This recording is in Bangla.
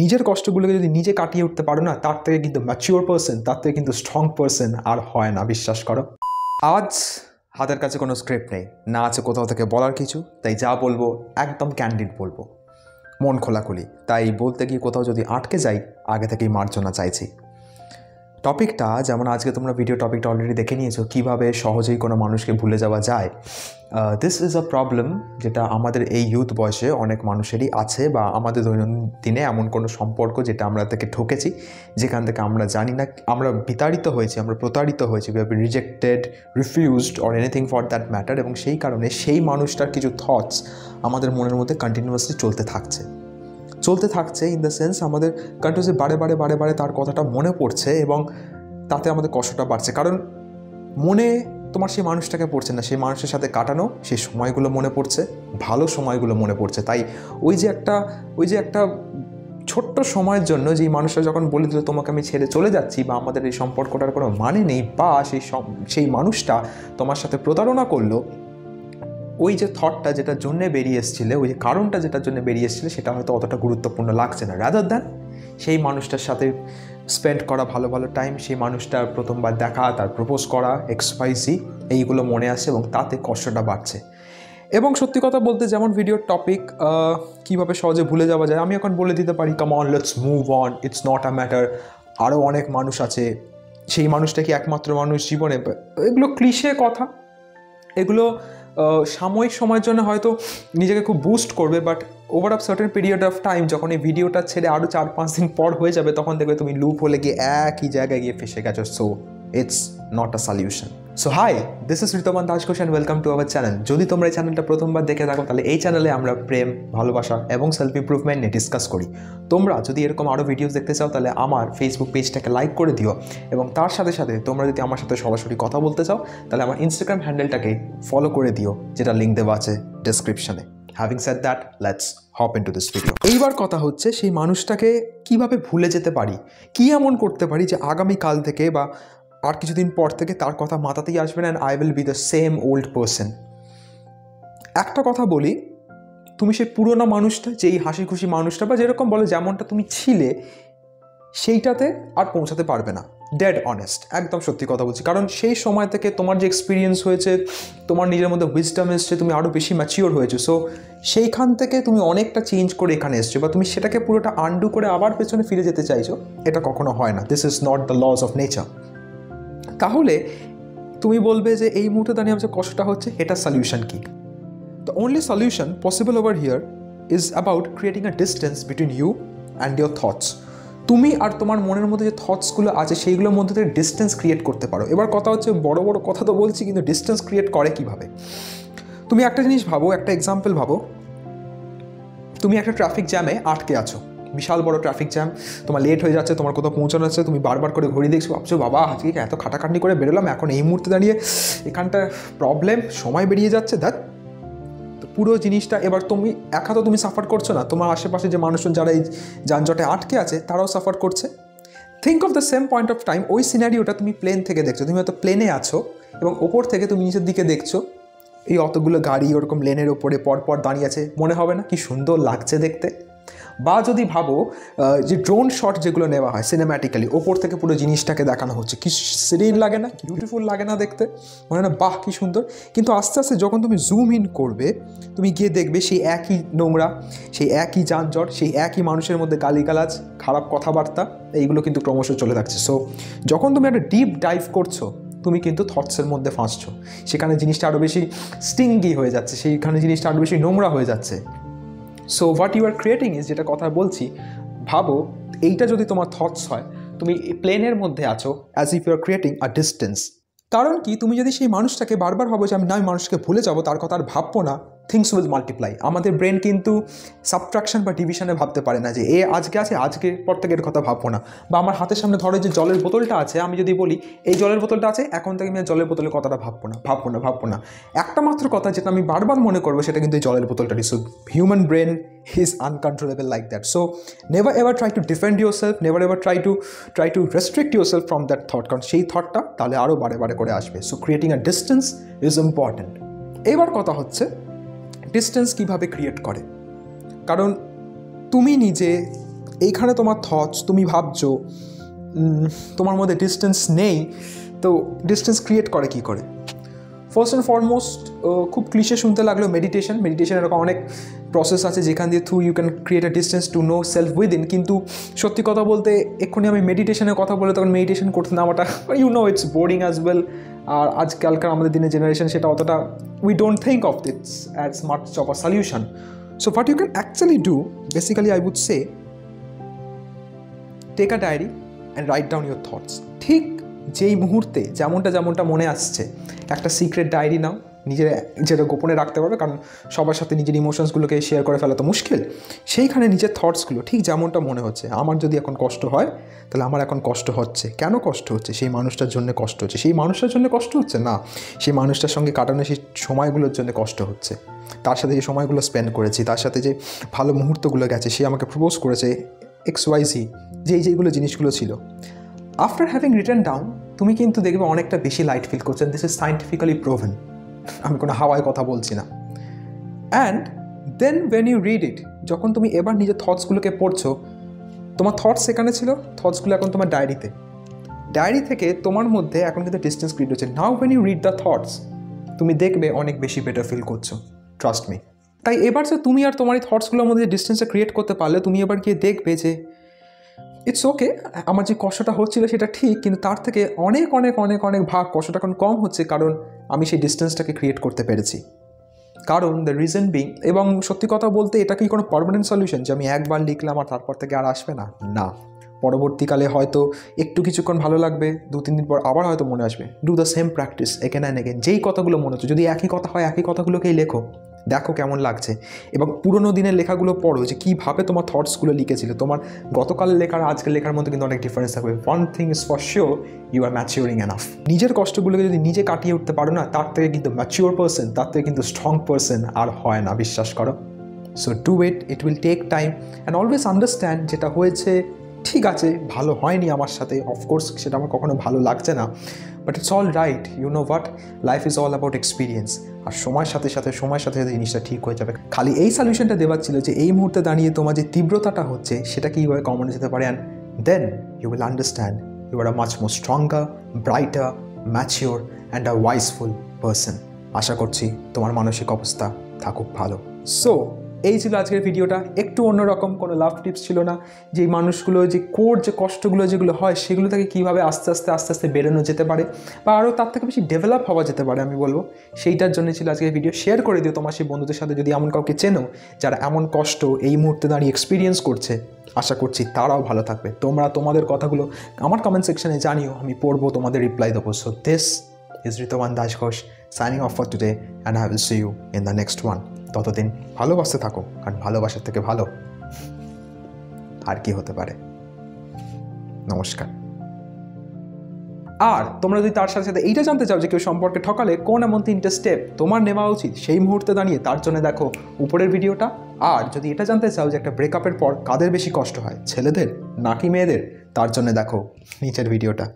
নিজের কষ্টগুলোকে যদি নিজে কাটিয়ে উঠতে পারো না, তার থেকে কিন্তু ম্যাচিওর পার্সন তার থেকে কিন্তু স্ট্রং পার্সন আর হয় না, বিশ্বাস করো। আজ হাতের কাছে কোনো স্ক্রিপ্ট নেই, না আছে কোথাও থেকে বলার কিছু, তাই যা বলব একদম ক্যান্ডিড বলব। মন খোলাখুলি, তাই বলতে গিয়ে কোথাও যদি আটকে যাই, আগে থেকেই মার্জনা চাইছি। টপিকটা যেমন আজকে তোমরা ভিডিও টপিকটা অলরেডি দেখে নিয়েছো, কীভাবে সহজেই কোনো মানুষকে ভুলে যাওয়া যায়। দিস ইজ আ প্রবলেম যেটা আমাদের এই ইউথ বয়সে অনেক মানুষেরই আছে বা আমাদের দৈনন্দিনে এমন কোনো সম্পর্ক যেটা আমরা থেকে ঠকেছি, যেখান থেকে আমরা জানি না, আমরা বিতাড়িত হয়েছি, আমরা প্রতারিত হয়েছি we rejected refused or anything for that matter এবং সেই কারণে সেই মানুষটার কিছু থটস আমাদের মনের মধ্যে কন্টিনিউয়াসলি চলতে থাকছে। চলতে থাকছে ইন দ্য সেন্স আমাদের কন্টিনিউসলি বারে বারে বারে বারে তার কথাটা মনে পড়ছে এবং তাতে আমাদের কষ্টটা বাড়ছে। কারণ মনে তোমার সেই মানুষটাকে পড়ছে না, সেই মানুষের সাথে কাটানো সেই সময়গুলো মনে পড়ছে, ভালো সময়গুলো মনে পড়ছে। তাই ওই যে একটা, ওই যে একটা ছোট্ট সময়ের জন্য যেই মানুষটা যখন বলে দিল, তোমাকে আমি ছেড়ে চলে যাচ্ছি বা আমাদের এই সম্পর্কটার কোনো মানে নেই বা সেই সেই মানুষটা তোমার সাথে প্রতারণা করল ওই যে থটটা যেটার জন্যে বেরিয়ে এসেছিলে, ওই যে কারণটা যেটার জন্য বেরিয়ে এসেছিলে, সেটা হয়তো অতটা গুরুত্বপূর্ণ লাগছে না। রাদার দ্যান সেই মানুষটার সাথে স্পেন্ড করা ভালো ভালো টাইম সেই মানুষটার প্রথমবার দেখা, তার প্রপোজ করা এক্সপাইসি এইগুলো মনে আসে এবং তাতে কষ্টটা বাড়ছে। এবং সত্যি কথা বলতে যেমন ভিডিওর টপিক কীভাবে সহজে ভুলে যাওয়া যায়, আমি এখন বলে দিতে পারি come on let's move on it's not a matter আরও অনেক মানুষ আছে, সেই মানুষটা কি একমাত্র মানুষ জীবনে? এগুলো ক্লিশে কথা। এগুলো সাময়িক সময়ের জন্য হয়তো নিজেকে খুব বুস্ট করবে but over of certain period of time যখন এই ভিডিওটা ছেড়ে আরও চার পাঁচ দিন পর হয়ে যাবে, তখন দেখবে তুমি লুপ হলে গিয়ে একই জায়গায় গিয়ে ফেসে গেছো। So it's not a solution so hi this is Ritaman Das Ghosh and welcome to our channel যদি তোমরা এই চ্যানেলটা প্রথমবার দেখে থাকো, তাহলে এই চ্যানেলে আমরা প্রেম, ভালোবাসা এবং সেলফ ইম্প্রুভমেন্ট নিয়ে ডিসকাস করি। তোমরা যদি এরকম আরও ভিডিওস দেখতে চাও, তাহলে আমার ফেসবুক পেজটাকে লাইক করে দিও এবং তার সাথে সাথে তোমরা যদি আমার সাথে সরাসরি কথা বলতে চাও, তাহলে আমার ইনস্টাগ্রাম হ্যান্ডেলটাকে ফলো করে দিও, যেটা লিঙ্ক দেওয়া আছে ডিসক্রিপশনে having set that let's hop into this video এইবার কথা হচ্ছে সেই মানুষটাকে কীভাবে ভুলে যেতে পারি, কি এমন করতে পারি যে আগামীকাল থেকে বা আর কিছুদিন পর থেকে তার কথা মাথাতেই আসবে না and I will be the same old person একটা কথা বলি, তুমি সেই পুরোনো মানুষটা, যেই হাসি খুশি মানুষটা বা যেরকম বলো যেমনটা তুমি ছিলে, সেইটাতে আর পৌঁছাতে পারবে না। ডেড অনেস্ট একদম সত্যি কথা বলছি। কারণ সেই সময় থেকে তোমার যে এক্সপিরিয়েন্স হয়েছে, তোমার নিজের মধ্যে উইজডম এসছে, তুমি আরও বেশি ম্যাচিওর হয়েছো। সো সেইখান থেকে তুমি অনেকটা চেঞ্জ করে এখানে এসছো বা তুমি সেটাকে পুরোটা আন্ডু করে আবার পেছনে ফিরে যেতে চাইছো, এটা কখনো হয় না। This is not the loss of nature তাহলে তুমি বলবে যে এই মুহূর্তে দাঁড়িয়ে আমার যে কষ্টটা হচ্ছে এটা solution key? The only solution possible over here is about creating a distance between you and your thoughts তুমি আর তোমার মনের মধ্যে যে থটসগুলো আছে, সেইগুলোর মধ্যে থেকে ডিস্টেন্স ক্রিয়েট করতে পারো। এবার কথা হচ্ছে, বড় বড় কথা তো বলছি, কিন্তু ডিস্টেন্স ক্রিয়েট করে কীভাবে? তুমি একটা জিনিস ভাবো, একটা এক্সাম্পল ভাবো। তুমি একটা ট্রাফিক জ্যামে আটকে আছো। বিশাল বড় ট্রাফিক জ্যাম তোমার লেট হয়ে যাচ্ছে, তোমার কোথাও পৌঁছানো আছে, তুমি বারবার করে ঘড়ি দেখছ, ভাবছ, বাবা, আজকে এত খাটাখাটনি করে বেরোলাম? এখন এই মুহূর্তে দাঁড়িয়ে এখানটা প্রবলেম সময় বেরিয়ে যাচ্ছে দ্যাট তো পুরো জিনিসটা, এবার তুমি একা তো তুমি সাফার করছ না, তোমার আশেপাশে যে মানুষজন যারা এই যানজটে আটকে আছে, তারাও সাফার করছে। Think of the same point of time ওই সিনারিওটা তুমি প্লেন থেকে দেখছ, তুমি হয়তো প্লেনে আছো এবং ওপর থেকে তুমি নিচের দিকে দেখছ, এই অতগুলো গাড়ি ওরকম লেনের ওপরে পরপর দাঁড়িয়ে আছে, মনে হবে না কি সুন্দর লাগছে দেখতে। বা যদি ভাবো যে ড্রোন শট যেগুলো নেওয়া হয় সিনেম্যাটিক্যালি ওপর থেকে পুরো জিনিসটাকে দেখানো হচ্ছে, কি সিরিন লাগে না বিউটিফুল লাগে না দেখতে? মনে না, বাহ, কি সুন্দর। কিন্তু আস্তে আস্তে যখন তুমি জুম ইন করবে, তুমি গিয়ে দেখবে সেই একই নোংরা, সেই একই যানজট, সেই একই মানুষের মধ্যে গালিগালাজ, খারাপ কথাবার্তা, এইগুলো কিন্তু ক্রমশ চলে থাকছে। সো যখন তুমি একটা ডিপ ডাইভ করছ, তুমি কিন্তু থটসের মধ্যে ফাঁসছো। সেখানে জিনিসটা আরও বেশি স্টিঙ্গি হয়ে যাচ্ছে, সেইখানে জিনিসটা আরও বেশি নোংরা হয়ে যাচ্ছে। So what you are creating is যেটা কথা বলছি, ভাবো, এইটা যদি তোমার থটস হয়, তুমি প্লেনের মধ্যে আছো as if you are creating a distance কারণ কি? তুমি যদি সেই মানুষটাকে বারবার ভাবো যে আমি না মানুষকে ভুলে যাব, তার কথা আর ভাববো না। থিংস উইল মাল্টিপ্লাই আমাদের ব্রেন কিন্তু সাবট্রাকশন বা ডিভিশনে ভাবতে পারে না যে, এ আজকে আছে, আজকে পর থেকে এর কথা ভাববো না। বা আমার হাতের সামনে ধরো যে জলের বোতলটা আছে, আমি যদি বলি, এই জলের বোতলটা আছে, এখন থেকে আমি জলের বোতলের কথাটা ভাববো না ভাববো না ভাববো না। একটা মাত্র কথা যেটা আমি বারবার মনে করব, সেটা কিন্তু এই জলের বোতলটা so human brain his is uncontrollable like that. So, never ever try to defend yourself, never ever try to try to restrict yourself from that thought, কারণ সেই থটটা তাহলে আরও বারে বারে করে আসবে। So creating a distance is important এবার কথা হচ্ছে ডিস্টেন্স কীভাবে ক্রিয়েট করে? কারণ তুমি নিজে, এইখানে তোমার থটস তুমি ভাবছ তোমার মধ্যে ডিস্টেন্স নেই, তো ডিস্টেন্স ক্রিয়েট করে কি করে? ফার্স্ট অ্যান্ড ফরমোস্ট খুব ক্লিশে শুনতে লাগল মেডিটেশন মেডিটেশন এরকম অনেক প্রসেস আছে যেখান দিয়ে through you can create a distance to know self within কিন্তু সত্যি কথা বলতে, এক্ষুনি আমি মেডিটেশনের কথা বলে তখন মেডিটেশন করতে নামাটা you know it's boring as well আর আজকালকার আমাদের দিনের জেনারেশন সেটা অতটা we don't think of this as much of a solution so what you can actually do basically I would say take a diary and write down your thoughts ঠিক যেই মুহূর্তে যেমনটা যেমনটা মনে আসছে, একটা সিক্রেট ডায়েরি নাও নিজের যেটা গোপনে রাখতে পারবে, কারণ সবার সাথে নিজের ইমোশনসগুলোকে শেয়ার করে ফেলা তো মুশকিল। সেইখানে নিজের থটসগুলো ঠিক যেমনটা মনে হচ্ছে, আমার যদি এখন কষ্ট হয়, তাহলে আমার এখন কষ্ট হচ্ছে। কেন কষ্ট হচ্ছে? সেই মানুষটার জন্য কষ্ট হচ্ছে। সেই মানুষটার জন্য কষ্ট হচ্ছে? না, সেই মানুষটার সঙ্গে কাটানো সেই সময়গুলোর জন্য কষ্ট হচ্ছে। তার সাথে যে সময়গুলো স্পেন্ড করেছি, তার সাথে যে ভালো মুহূর্তগুলো গেছে, সে আমাকে প্রপোজ করেছে এক্স ওয়াইজি যেই যেইগুলো জিনিসগুলো ছিল। আফটার হ্যাভিং রিটার্ন ডাউন তুমি কিন্তু দেখবে অনেকটা বেশি লাইট ফিল করছেন। দিস ইজ সাইন্টিফিক্যালি প্রোভেন আমি কোনো হাওয়ায় কথা বলছি না। And then when you read it যখন তুমি এবার নিজের থটসগুলোকে পড়ছো, তোমার থটস সেখানে ছিল থটসগুলো এখন তোমার ডায়েরিতে ডায়েরি থেকে তোমার মধ্যে এখন কিন্তু ডিস্টেন্স ক্রিয়েট হচ্ছে। Now when you read the thoughts তুমি দেখবে অনেক বেশি বেটার ফিল করছ। ট্রাস্ট মি তাই এবার যে তুমি আর তোমার এই থটসগুলোর মধ্যে ডিস্টেন্সটা ক্রিয়েট করতে পারলে, তুমি এবার গিয়ে দেখবে যে ইটস ওকে আমার যে কষ্টটা হচ্ছিল সেটা ঠিক, কিন্তু তার থেকে অনেক অনেক অনেক অনেক ভাগ কষ্টটা এখন কম হচ্ছে কারণ আমি সেই ডিস্টেন্সটাকে ক্রিয়েট করতে পেরেছি। কারণ দ্য রিজন বিং এবং সত্যি কথা বলতে এটা কি কোনো পারমানেন্ট সলিউশন যে আমি একবার লিখলাম আর তারপর থেকে আর আসবে না? না। পরবর্তীকালে হয়তো একটু কিছুক্ষণ ভালো লাগবে, দু, তিন দিন পর আবার হয়তো মনে আসবে। Do the same practice again and again যেই কথাগুলো মনে হচ্ছে, যদি একই কথা হয়, একই কথাগুলোকেই লেখো। দেখো কেমন লাগছে। এবং পুরোনো দিনের লেখাগুলো পড়ো যে কীভাবে তোমার থটসগুলো লিখেছিল। তোমার গতকালের লেখার আজকের লেখার মধ্যে কিন্তু অনেক ডিফারেন্স থাকবে। One thing is for sure you are maturing enough নিজের কষ্টগুলোকে যদি নিজে কাটিয়ে উঠতে পারো না, তার থেকে কিন্তু ম্যাচিওর পার্সন তার থেকে কিন্তু স্ট্রং পার্সন আর হয় না, বিশ্বাস করো। So do it it will take time and always understand যেটা হয়েছে ঠিক আছে, ভালো হয়নি আমার সাথে অফকোর্স সেটা আমার কখনো ভালো লাগছে না but it's all right you know what life is all about experience আর সময়ের সাথে সাথে, সময়ের সাথে সাথে জিনিসটা ঠিক হয়ে যাবে। খালি এই সলিউশনটা দেওয়ার ছিল যে এই মুহূর্তে দাঁড়িয়ে তোমার যে তীব্রতাটা হচ্ছে, সেটা কীভাবে কমানো যেতে পারে? And then you will understand you are a much more stronger brighter mature and a wiseful person আশা করছি তোমার মানসিক অবস্থা থাকুক ভালো। সো এই ছিল আজকের ভিডিওটা। একটু অন্যরকম, কোনো লাভ টিপস ছিল না। যে মানুষগুলো, যে কোর, যে কষ্টগুলো যেগুলো হয়, সেগুলো থেকে কীভাবে আস্তে আস্তে আস্তে আস্তে বেরোনো যেতে পারে বা আরও তার থেকে বেশি ডেভেলপ হওয়া যেতে পারে আমি বলব। সেইটার জন্য ছিল আজকের ভিডিও শেয়ার করে দিও তোমার সেই বন্ধুদের সাথে যদি এমন কাউকে চেনো, যারা এমন কষ্ট এই মুহূর্তে দাঁড়িয়ে এক্সপিরিয়েন্স করছে। আশা করছি তারাও ভালো থাকবে। তোমরা তোমাদের কথাগুলো আমার কমেন্ট সেকশনে জানিও। আমি পড়ব, তোমাদের রিপ্লাই দেবো। So this is Ritaman Das Ghosh signing off for today and I will see you in the next one ততদিন ভালোবাসতে থাকো, কারণ ভালোবাসার থেকে ভালো আর কি হতে পারে? নমস্কার। আর তোমরা যদি তার সাথে সাথে এইটা জানতে চাও যে কেউ সম্পর্কে ঠকালে কোন এমন তিনটে স্টেপ তোমার নেওয়া উচিত, সেই মুহূর্তে দাঁড়িয়ে তার জন্য দেখো উপরের ভিডিওটা। আর যদি এটা জানতে চাও যে একটা ব্রেকআপের পর কাদের বেশি কষ্ট হয়, ছেলেদের নাকি মেয়েদের, তার জন্য দেখো নিচের ভিডিওটা।